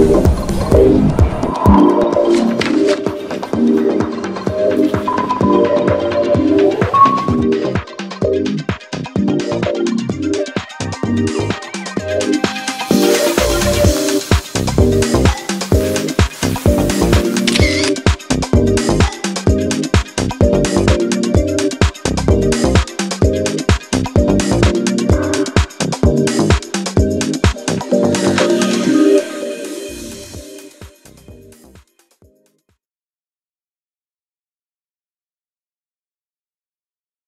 you.